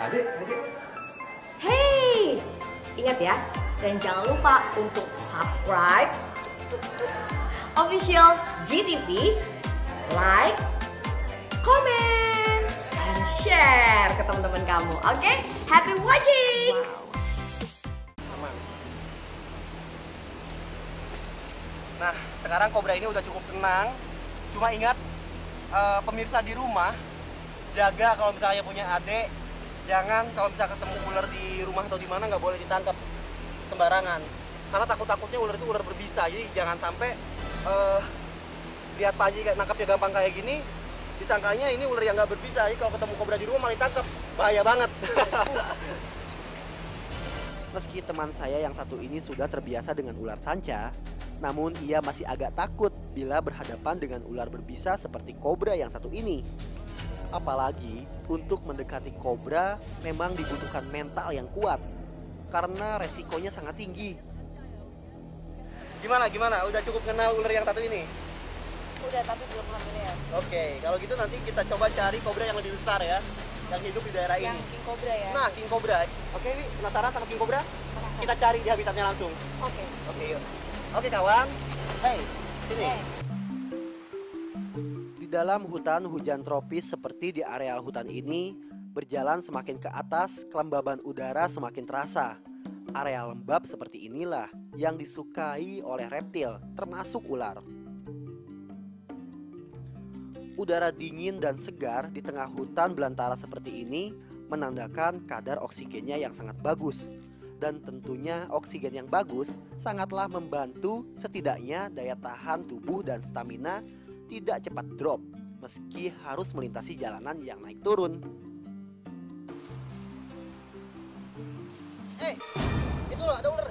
Adek, adek. Hey, ingat ya, dan jangan lupa untuk subscribe official GTV, like, comment, and share ke teman-teman kamu. Oke, happy watching. aman. Nah, sekarang kobra ini udah cukup tenang. Cuma ingat eh, pemirsa di rumah jaga kalau misalnya punya adik, jangan kalau misalnya ketemu ular di rumah atau di mana nggak boleh ditangkap sembarangan. Karena takut-takutnya ular itu ular berbisa. Jadi jangan sampai eh, lihat Pak kayak nangkapnya gampang kayak gini, disangkanya ini ular yang nggak berbisa. Jadi kalau ketemu kobra di rumah malah ditangkap, bahaya banget. Meski teman saya yang satu ini sudah terbiasa dengan ular sanca, namun ia masih agak takut bila berhadapan dengan ular berbisa seperti kobra yang satu ini. Apalagi untuk mendekati kobra memang dibutuhkan mental yang kuat karena resikonya sangat tinggi. Gimana gimana? Udah cukup kenal ular yang satu ini? Udah, tapi belum familiar. Oke, kalau gitu nanti kita coba cari kobra yang lebih besar ya, yang hidup di daerah ini. King Cobra ya. Nah, king cobra. Oke, Wi, penasaran sama king cobra? Kita cari di habitatnya langsung. Oke. Oke, yuk. Oke, kawan. Hey, sini. Di dalam hutan hujan tropis seperti di areal hutan ini, berjalan semakin ke atas, kelembaban udara semakin terasa. Area lembab seperti inilah yang disukai oleh reptil, termasuk ular. Udara dingin dan segar di tengah hutan belantara seperti ini menandakan kadar oksigennya yang sangat bagus. Dan tentunya oksigen yang bagus sangatlah membantu setidaknya daya tahan tubuh dan stamina tidak cepat drop meski harus melintasi jalanan yang naik turun. Eh, itu loh ada ular.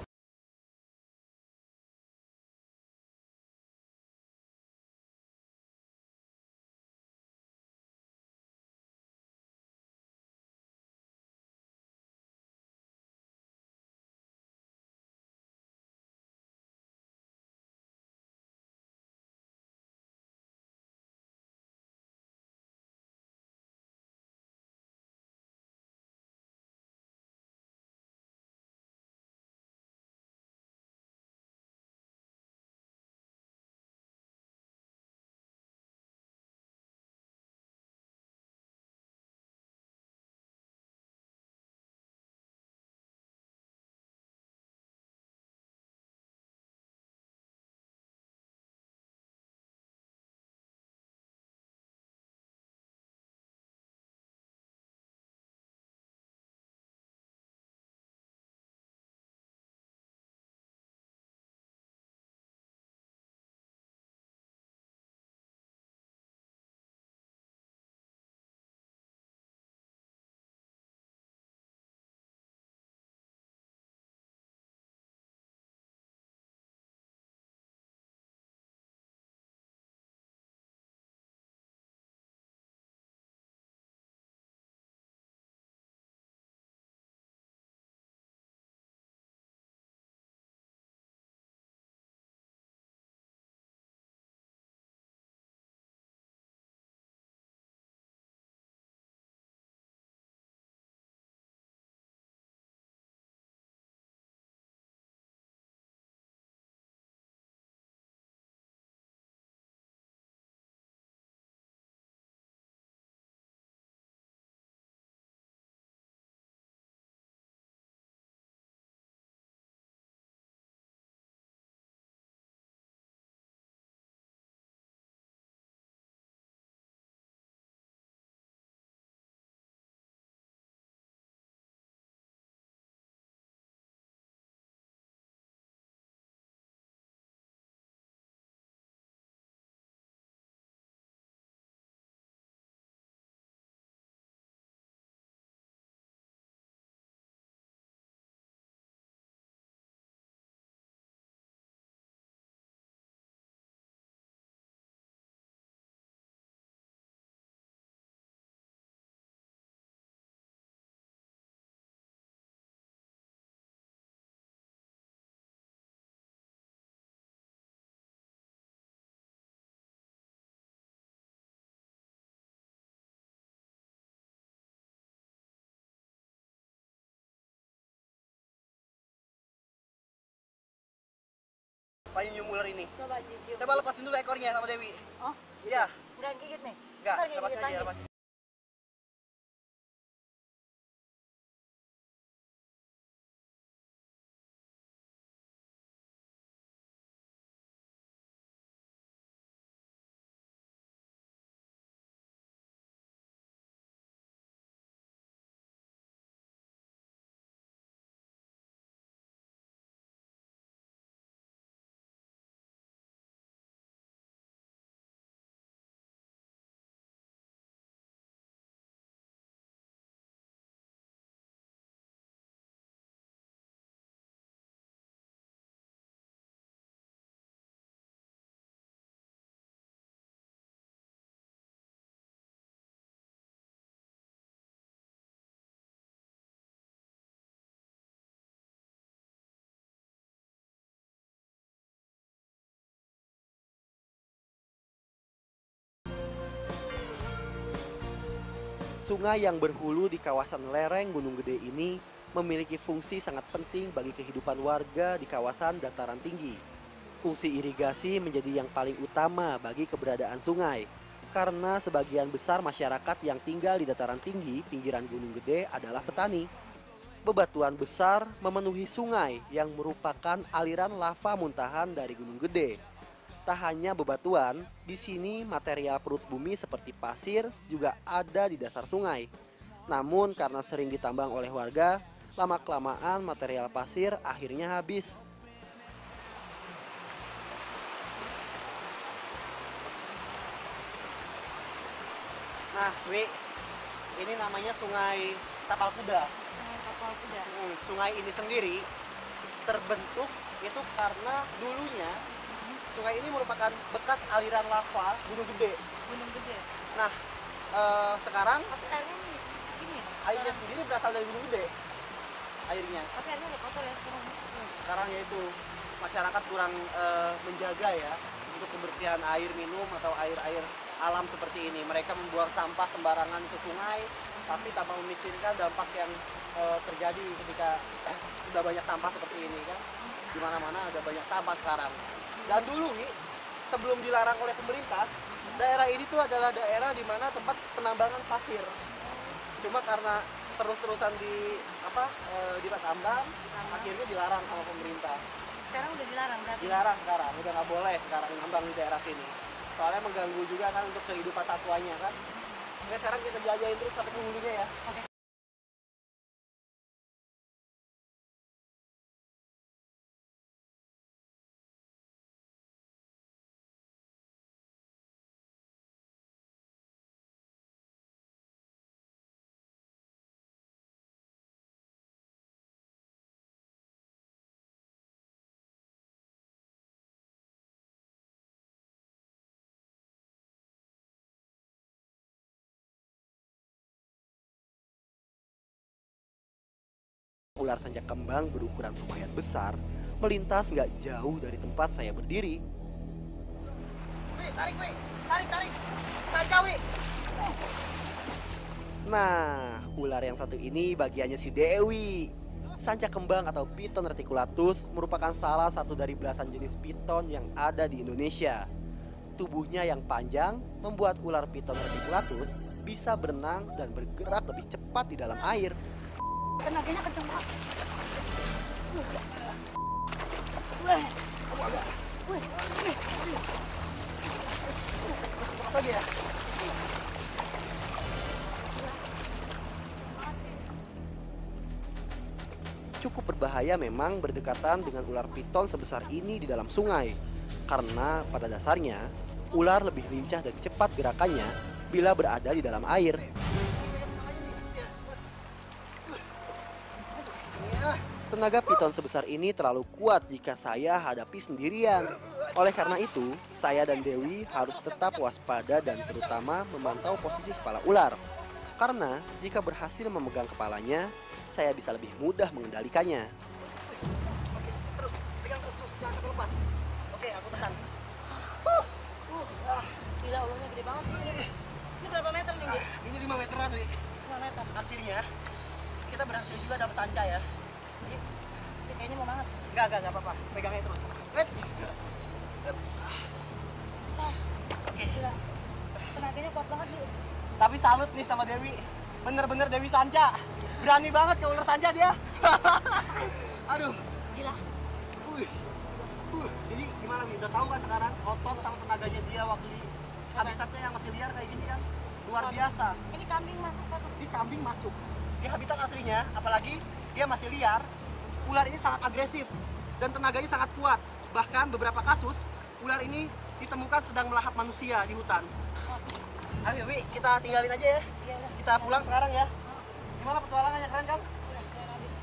Payung ular ini. Coba cium. Coba lepasin dulu ekornya sama Dewi. Oh, Iya, enggak gigit nih. enggak, lepasin aja, lepasin. Sungai yang berhulu di kawasan lereng Gunung Gede ini memiliki fungsi sangat penting bagi kehidupan warga di kawasan dataran tinggi. Fungsi irigasi menjadi yang paling utama bagi keberadaan sungai, karena sebagian besar masyarakat yang tinggal di dataran tinggi pinggiran Gunung Gede adalah petani. Bebatuan besar memenuhi sungai yang merupakan aliran lava muntahan dari Gunung Gede. Tak hanya bebatuan, di sini material perut bumi seperti pasir juga ada di dasar sungai. Namun karena sering ditambang oleh warga, lama-kelamaan material pasir akhirnya habis. Nah, Wi, ini namanya Sungai Tapal Kuda. Sungai kapal kuda. Hmm, sungai ini sendiri terbentuk itu karena dulunya sungai ini merupakan bekas aliran lava Gunung Gede. Gunung gede. Nah, eh, sekarang Tapi airnya ini gini. airnya sendiri berasal dari Gunung Gede. Airnya. Tapi airnya udah kotor ya sekarang. Sekarang yaitu masyarakat kurang eh, menjaga ya untuk kebersihan air minum atau air-air alam seperti ini. Mereka membuang sampah sembarangan ke sungai, tapi tanpa memikirkan dampak yang eh, terjadi ketika sudah banyak sampah seperti ini kan. Di mana-mana ada banyak sampah sekarang. Dan dulu Wi, sebelum dilarang oleh pemerintah, daerah ini tuh adalah daerah di mana tempat penambangan pasir. Cuma karena terus-terusan di apa eh, ditambang, akhirnya dilarang sama pemerintah. Sekarang udah dilarang berarti. Dilarang sekarang, udah nggak boleh sekarang nambang di daerah sini. Soalnya mengganggu juga kan untuk kehidupan satwanya kan. Oke, sekarang kita jelajahin terus sampai ke hulunya ya. Oke. Ular sanca kembang berukuran lumayan besar melintas nggak jauh dari tempat saya berdiri. Wih, tarik, wih. Tarik, tarik. Sanca, wih. Nah, ular yang satu ini bagiannya si Dewi. Sanca kembang atau Piton reticulatus merupakan salah satu dari belasan jenis piton yang ada di Indonesia. Tubuhnya yang panjang membuat ular Piton reticulatus bisa berenang dan bergerak lebih cepat di dalam air. Tenaganya kenceng banget. Cukup berbahaya memang berdekatan dengan ular piton sebesar ini di dalam sungai. Karena pada dasarnya, ular lebih lincah dan cepat gerakannya bila berada di dalam air. Tenaga piton sebesar ini terlalu kuat jika saya hadapi sendirian. Oleh karena itu, saya dan Dewi harus tetap waspada dan terutama memantau posisi kepala ular. Karena jika berhasil memegang kepalanya, saya bisa lebih mudah mengendalikannya. Oke, terus, pegang terus, terus, jangan sampai lepas. Oke, aku tahan. Gila ulangnya gede banget. Ini berapa meter nih, Gi? Ini 5 meteran, Wi. 5 meter. Akhirnya, kita berhasil juga dapat sanca ya. Kayaknya mau banget. Enggak, enggak, enggak apa-apa. Pegangnya terus. Wait. Ah, gila. Tenaganya kuat banget, Bu. Tapi salut nih sama Dewi. Bener-bener Dewi Sanca. Berani banget ke ular Sanca dia. Aduh. Gila. Wih. Uh, jadi gimana nih? Udah tahu nggak sekarang otot sama tenaganya dia waktu di habitatnya yang masih liar kayak gini kan? Luar biasa. Ini kambing masuk satu. Di kambing masuk. Di habitat aslinya, apalagi dia masih liar, ular ini sangat agresif dan tenaganya sangat kuat. Bahkan beberapa kasus, ular ini ditemukan sedang melahap manusia di hutan. Ayo, Wi, kita tinggalin aja ya. Iya. Kita pulang sekarang ya. Gimana petualangannya keren kan?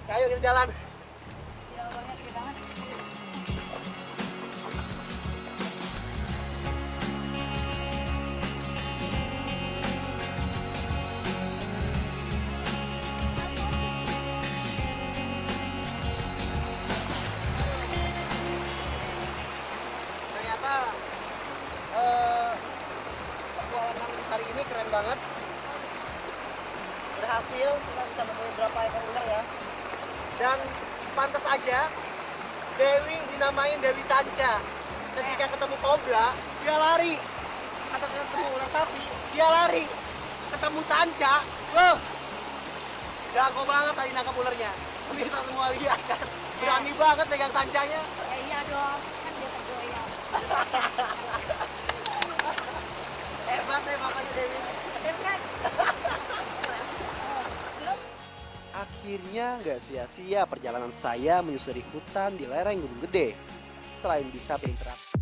Ayo kita jalan. Gede banget. Bisa nemuin berapa ekor ular ya. Dan pantas aja Dewi dinamain Dewi Sanca. Ketika ketemu kobra, dia lari. Atau ketemu ular sapi, dia lari. Ketemu Sanca, wah, jago banget tadi nangkap ularnya. Bisa semua lihat kan. Berani banget pegang sancanya. Ya iya dong, kan biasa goyang. Hebat ya bapaknya Dewi. Belum? Akhirnya nggak sia-sia perjalanan saya menyusuri hutan di lereng Gunung Gede. Selain bisa berinteraksi